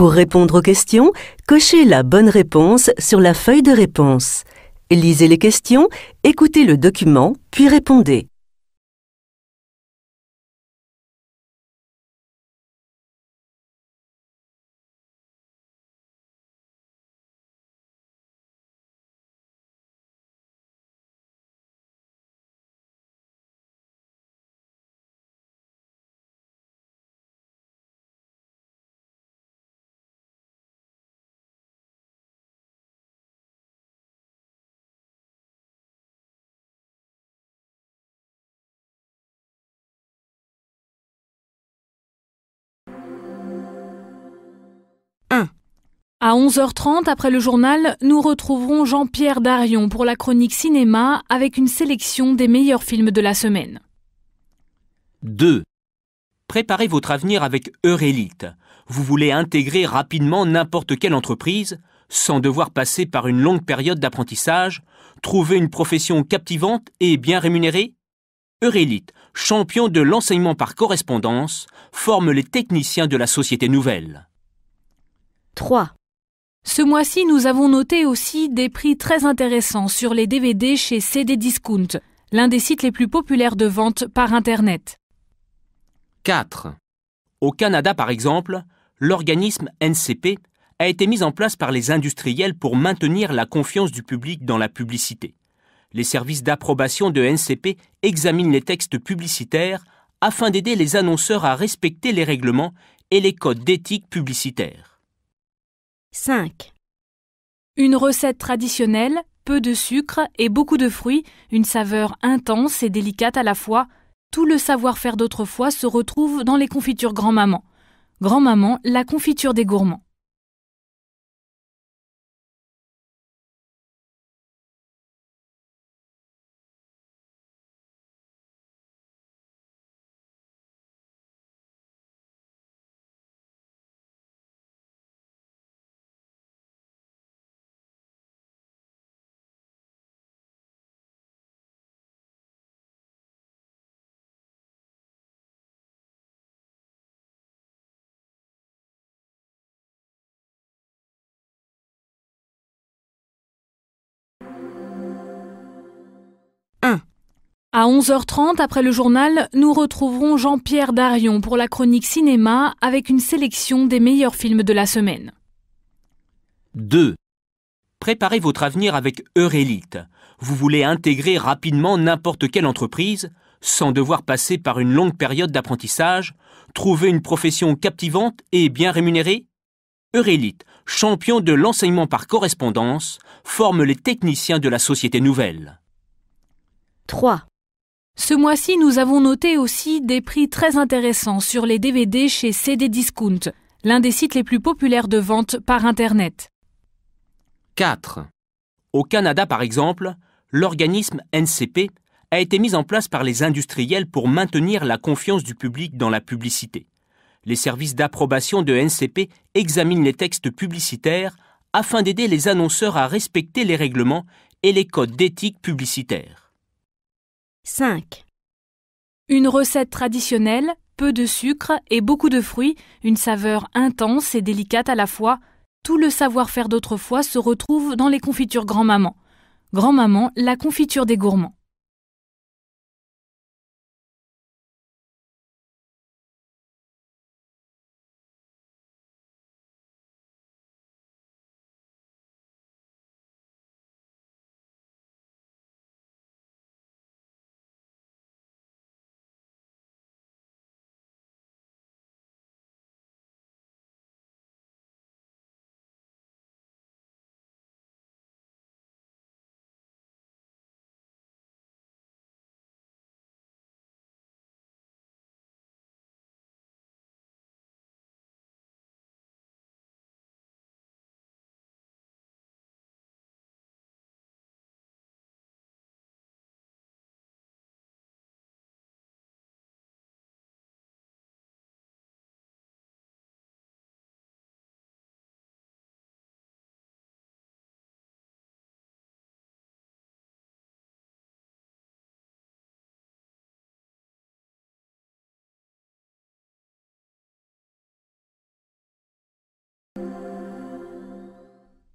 Pour répondre aux questions, cochez la bonne réponse sur la feuille de réponse. Lisez les questions, écoutez le document, puis répondez. À 11h30, après le journal, nous retrouverons Jean-Pierre Darion pour la chronique cinéma avec une sélection des meilleurs films de la semaine. 2. Préparez votre avenir avec Eurélite. Vous voulez intégrer rapidement n'importe quelle entreprise sans devoir passer par une longue période d'apprentissage, trouver une profession captivante et bien rémunérée? Eurélite, champion de l'enseignement par correspondance, forme les techniciens de la société nouvelle. 3. Ce mois-ci, nous avons noté aussi des prix très intéressants sur les DVD chez CD Discount, l'un des sites les plus populaires de vente par Internet. 4. Au Canada, par exemple, l'organisme NCP a été mis en place par les industriels pour maintenir la confiance du public dans la publicité. Les services d'approbation de NCP examinent les textes publicitaires afin d'aider les annonceurs à respecter les règlements et les codes d'éthique publicitaire. 5. Une recette traditionnelle, peu de sucre et beaucoup de fruits, une saveur intense et délicate à la fois. Tout le savoir-faire d'autrefois se retrouve dans les confitures grand-maman. Grand-maman, la confiture des gourmands. À 11h30, après le journal, nous retrouverons Jean-Pierre Darion pour la chronique cinéma avec une sélection des meilleurs films de la semaine. 2. Préparez votre avenir avec Eurélite. Vous voulez intégrer rapidement n'importe quelle entreprise sans devoir passer par une longue période d'apprentissage, trouver une profession captivante et bien rémunérée? Eurélite, champion de l'enseignement par correspondance, forme les techniciens de la société nouvelle. 3. Ce mois-ci, nous avons noté aussi des prix très intéressants sur les DVD chez CD Discount, l'un des sites les plus populaires de vente par Internet. 4. Au Canada, par exemple, l'organisme NCP a été mis en place par les industriels pour maintenir la confiance du public dans la publicité. Les services d'approbation de NCP examinent les textes publicitaires afin d'aider les annonceurs à respecter les règlements et les codes d'éthique publicitaire. 5. Une recette traditionnelle, peu de sucre et beaucoup de fruits, une saveur intense et délicate à la fois. Tout le savoir-faire d'autrefois se retrouve dans les confitures grand-maman. Grand-maman, la confiture des gourmands.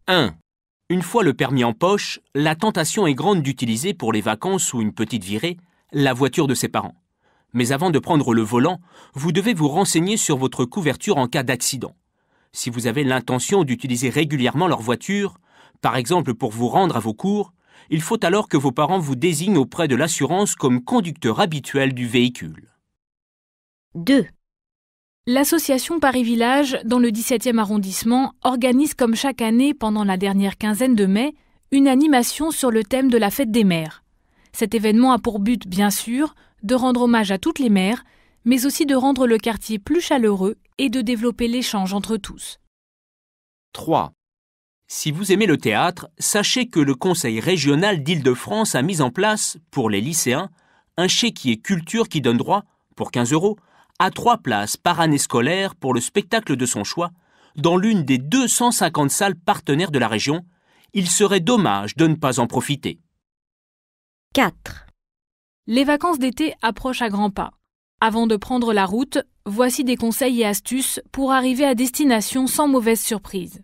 1. Une fois le permis en poche, la tentation est grande d'utiliser pour les vacances ou une petite virée la voiture de ses parents. Mais avant de prendre le volant, vous devez vous renseigner sur votre couverture en cas d'accident. Si vous avez l'intention d'utiliser régulièrement leur voiture, par exemple pour vous rendre à vos cours, il faut alors que vos parents vous désignent auprès de l'assurance comme conducteur habituel du véhicule. 2, L'association Paris Village, dans le 17e arrondissement, organise comme chaque année pendant la dernière quinzaine de mai une animation sur le thème de la fête des mères. Cet événement a pour but, bien sûr, de rendre hommage à toutes les mères, mais aussi de rendre le quartier plus chaleureux et de développer l'échange entre tous. 3. Si vous aimez le théâtre, sachez que le Conseil régional d'Île-de-France a mis en place, pour les lycéens, un chéquier culture qui donne droit, pour 15 euros, à trois places par année scolaire pour le spectacle de son choix, dans l'une des 250 salles partenaires de la région. Il serait dommage de ne pas en profiter. 4, Les vacances d'été approchent à grands pas. Avant de prendre la route, voici des conseils et astuces pour arriver à destination sans mauvaise surprise.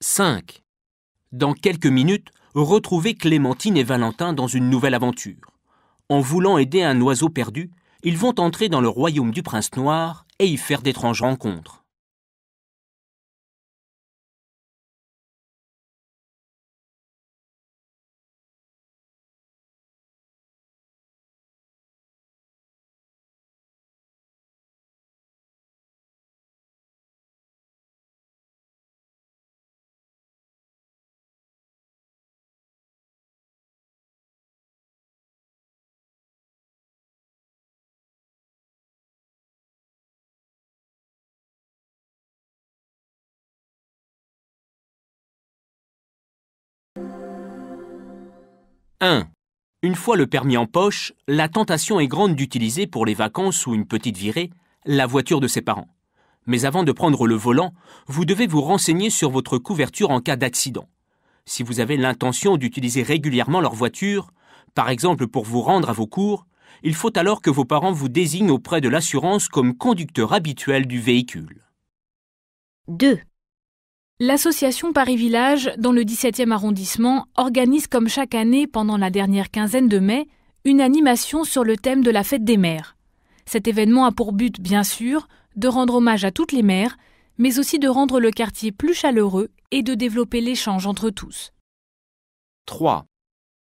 5. Dans quelques minutes, retrouvez Clémentine et Valentin dans une nouvelle aventure. En voulant aider un oiseau perdu, ils vont entrer dans le royaume du prince noir et y faire d'étranges rencontres. « 1. Une fois le permis en poche, la tentation est grande d'utiliser pour les vacances ou une petite virée la voiture de ses parents. Mais avant de prendre le volant, vous devez vous renseigner sur votre couverture en cas d'accident. Si vous avez l'intention d'utiliser régulièrement leur voiture, par exemple pour vous rendre à vos cours, il faut alors que vos parents vous désignent auprès de l'assurance comme conducteur habituel du véhicule. 2, L'association Paris Village, dans le 17e arrondissement, organise comme chaque année pendant la dernière quinzaine de mai une animation sur le thème de la fête des mères. Cet événement a pour but, bien sûr, de rendre hommage à toutes les mères, mais aussi de rendre le quartier plus chaleureux et de développer l'échange entre tous. 3.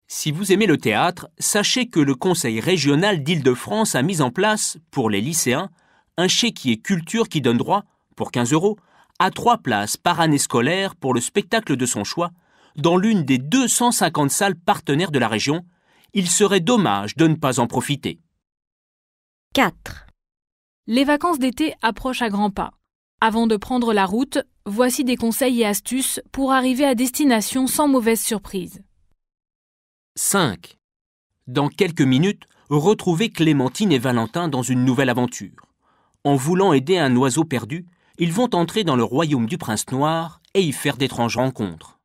Si vous aimez le théâtre, sachez que le Conseil régional d'Île-de-France a mis en place, pour les lycéens, un chéquier culture qui donne droit, pour 15 euros, à trois places par année scolaire pour le spectacle de son choix, dans l'une des 250 salles partenaires de la région. Il serait dommage de ne pas en profiter. 4, Les vacances d'été approchent à grands pas. Avant de prendre la route, voici des conseils et astuces pour arriver à destination sans mauvaise surprise. 5. Dans quelques minutes, retrouvez Clémentine et Valentin dans une nouvelle aventure. En voulant aider un oiseau perdu, ils vont entrer dans le royaume du prince noir et y faire d'étranges rencontres.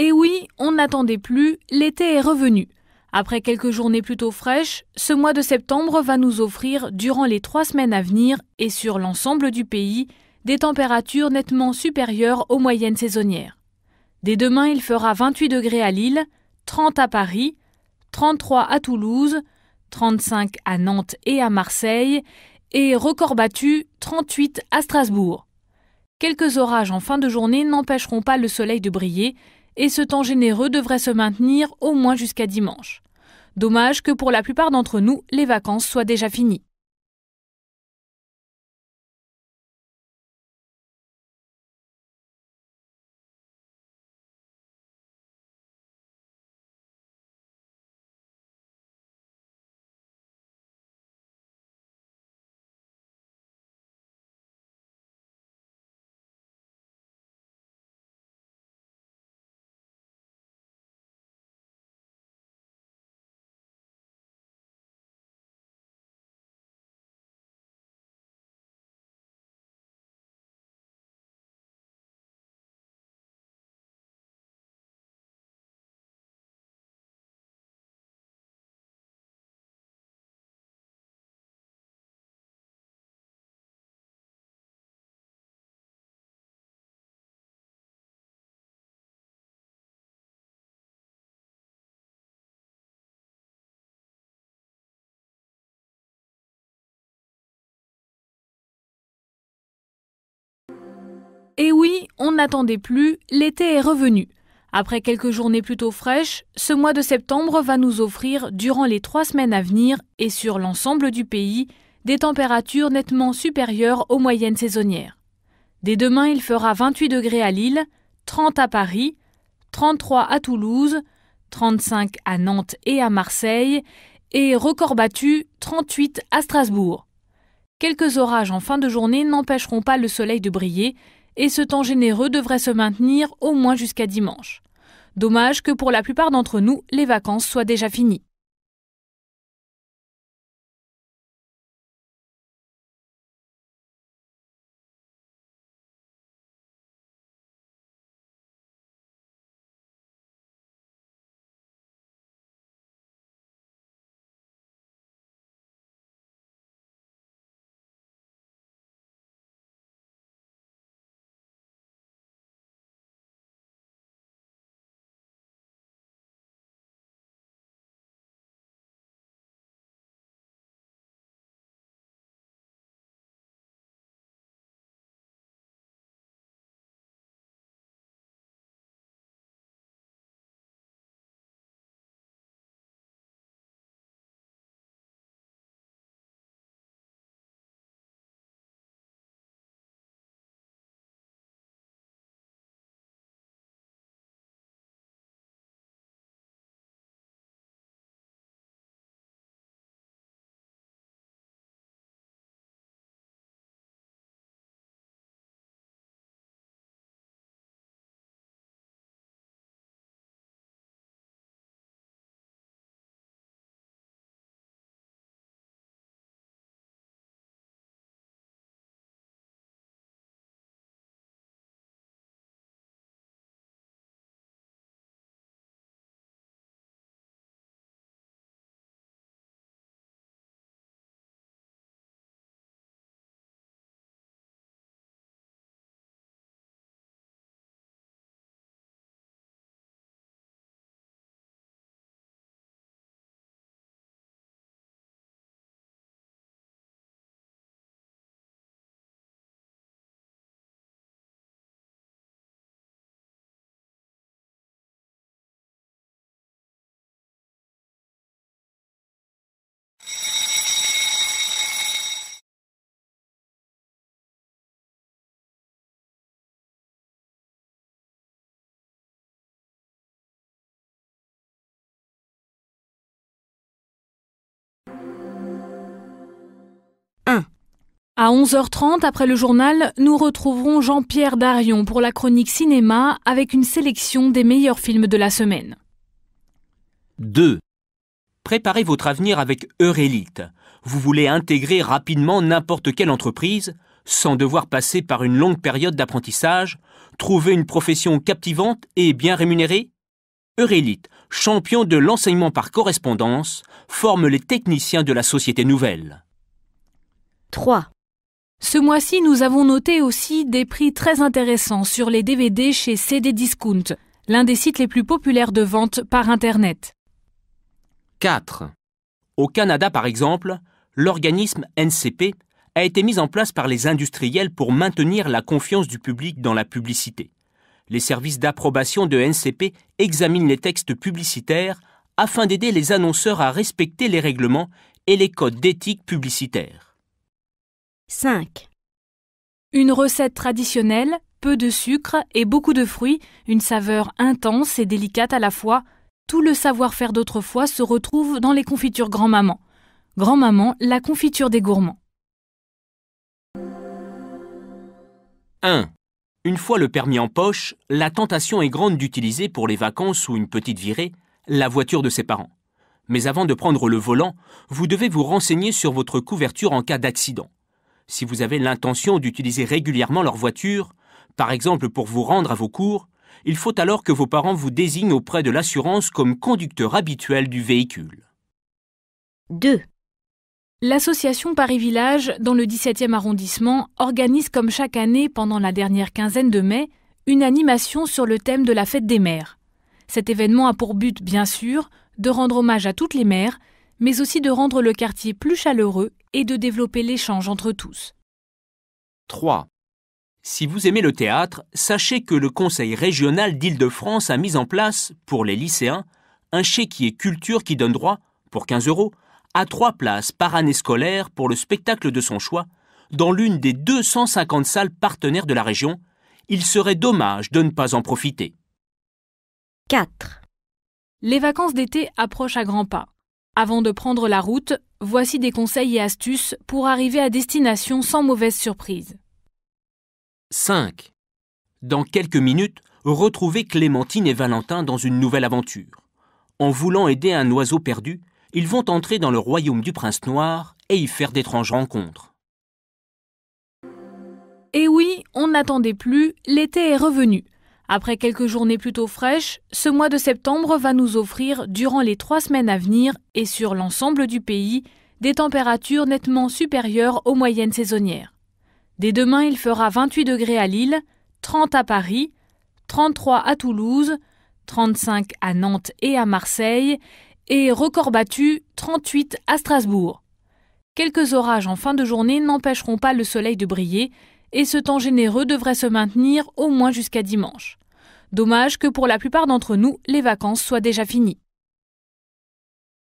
Et oui, on n'attendait plus, l'été est revenu. Après quelques journées plutôt fraîches, ce mois de septembre va nous offrir, durant les trois semaines à venir et sur l'ensemble du pays, des températures nettement supérieures aux moyennes saisonnières. Dès demain, il fera 28 degrés à Lille, 30 à Paris, 33 à Toulouse, 35 à Nantes et à Marseille, et record battu, 38 à Strasbourg. Quelques orages en fin de journée n'empêcheront pas le soleil de briller, et ce temps généreux devrait se maintenir au moins jusqu'à dimanche. Dommage que pour la plupart d'entre nous, les vacances soient déjà finies. Et oui, on n'attendait plus, l'été est revenu. Après quelques journées plutôt fraîches, ce mois de septembre va nous offrir, durant les trois semaines à venir et sur l'ensemble du pays, des températures nettement supérieures aux moyennes saisonnières. Dès demain, il fera 28 degrés à Lille, 30 à Paris, 33 à Toulouse, 35 à Nantes et à Marseille, et record battu, 38 à Strasbourg. Quelques orages en fin de journée n'empêcheront pas le soleil de briller, et ce temps généreux devrait se maintenir au moins jusqu'à dimanche. Dommage que pour la plupart d'entre nous, les vacances soient déjà finies. À 11h30, après le journal, nous retrouverons Jean-Pierre Darion pour la chronique cinéma avec une sélection des meilleurs films de la semaine. 2. Préparez votre avenir avec Eurelite. Vous voulez intégrer rapidement n'importe quelle entreprise sans devoir passer par une longue période d'apprentissage, trouver une profession captivante et bien rémunérée? Eurélite, champion de l'enseignement par correspondance, forme les techniciens de la société nouvelle. 3, Ce mois-ci, nous avons noté aussi des prix très intéressants sur les DVD chez CD Discount, l'un des sites les plus populaires de vente par Internet. 4. Au Canada, par exemple, l'organisme NCP a été mis en place par les industriels pour maintenir la confiance du public dans la publicité. Les services d'approbation de NCP examinent les textes publicitaires afin d'aider les annonceurs à respecter les règlements et les codes d'éthique publicitaire. 5, Une recette traditionnelle, peu de sucre et beaucoup de fruits, une saveur intense et délicate à la fois. Tout le savoir-faire d'autrefois se retrouve dans les confitures grand-maman. Grand-maman, la confiture des gourmands. 1. Une fois le permis en poche, la tentation est grande d'utiliser pour les vacances ou une petite virée la voiture de ses parents. Mais avant de prendre le volant, vous devez vous renseigner sur votre couverture en cas d'accident. Si vous avez l'intention d'utiliser régulièrement leur voiture, par exemple pour vous rendre à vos cours, il faut alors que vos parents vous désignent auprès de l'assurance comme conducteur habituel du véhicule. 2, L'association Paris Village, dans le 17e arrondissement, organise comme chaque année pendant la dernière quinzaine de mai une animation sur le thème de la fête des mères. Cet événement a pour but, bien sûr, de rendre hommage à toutes les mères, mais aussi de rendre le quartier plus chaleureux et de développer l'échange entre tous. 3. Si vous aimez le théâtre, sachez que le Conseil régional d'Île-de-France a mis en place, pour les lycéens, un chéquier culture qui donne droit, pour 15 euros, à trois places par année scolaire pour le spectacle de son choix, dans l'une des 250 salles partenaires de la région. Il serait dommage de ne pas en profiter. 4, Les vacances d'été approchent à grands pas. Avant de prendre la route, voici des conseils et astuces pour arriver à destination sans mauvaise surprise. 5. Dans quelques minutes, retrouvez Clémentine et Valentin dans une nouvelle aventure. En voulant aider un oiseau perdu, ils vont entrer dans le royaume du prince noir et y faire d'étranges rencontres. Et oui, on n'attendait plus, l'été est revenu. Après quelques journées plutôt fraîches, ce mois de septembre va nous offrir, durant les trois semaines à venir et sur l'ensemble du pays, des températures nettement supérieures aux moyennes saisonnières. Dès demain, il fera 28 degrés à Lille, 30 à Paris, 33 à Toulouse, 35 à Nantes et à Marseille, et record battu, 38 à Strasbourg. Quelques orages en fin de journée n'empêcheront pas le soleil de briller, et ce temps généreux devrait se maintenir au moins jusqu'à dimanche. Dommage que pour la plupart d'entre nous, les vacances soient déjà finies.